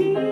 you.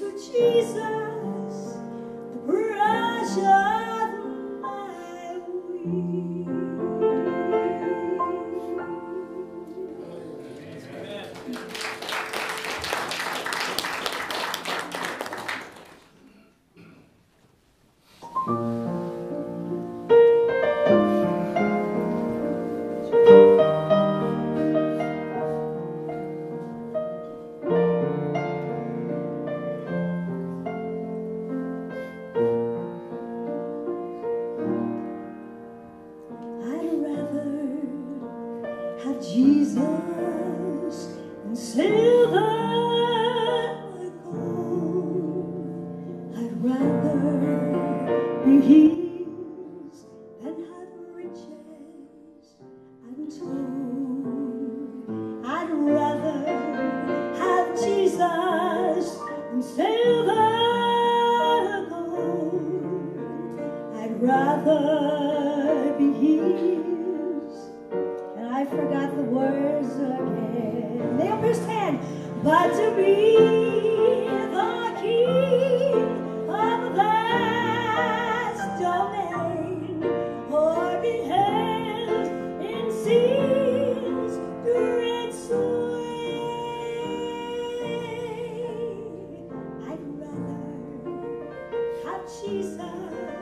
to Jesus, the brush of my wings. Amen. Jesus and silver and gold. I'd rather be his than have riches untold. I'd rather have Jesus and silver and gold. I'd rather forgot the words again. They understand, but to be the king of the vast domain, or be held in scenes great sway. I'd rather have Jesus.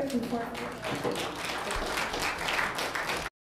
quit before.